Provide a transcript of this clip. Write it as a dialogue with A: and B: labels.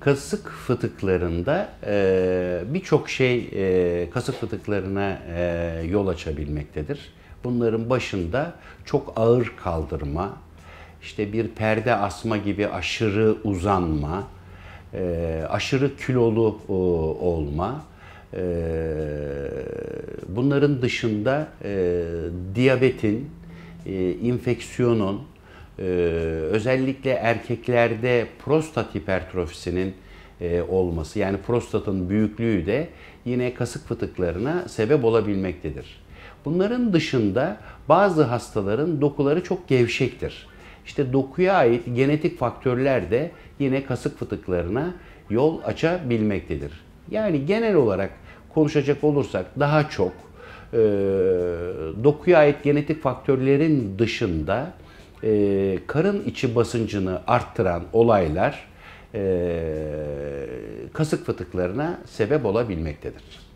A: Kasık fıtıklarında e, birçok şey e, kasık fıtıklarına e, yol açabilmektedir. Bunların başında çok ağır kaldırma, işte bir perde asma gibi aşırı uzanma, e, aşırı kilolu e, olma, e, bunların dışında e, diyabetin, e, infeksiyonun, ee, özellikle erkeklerde prostat hipertrofisinin e, olması yani prostatın büyüklüğü de yine kasık fıtıklarına sebep olabilmektedir. Bunların dışında bazı hastaların dokuları çok gevşektir. İşte dokuya ait genetik faktörler de yine kasık fıtıklarına yol açabilmektedir. Yani genel olarak konuşacak olursak daha çok e, dokuya ait genetik faktörlerin dışında e, karın içi basıncını arttıran olaylar e, kasık fıtıklarına sebep olabilmektedir.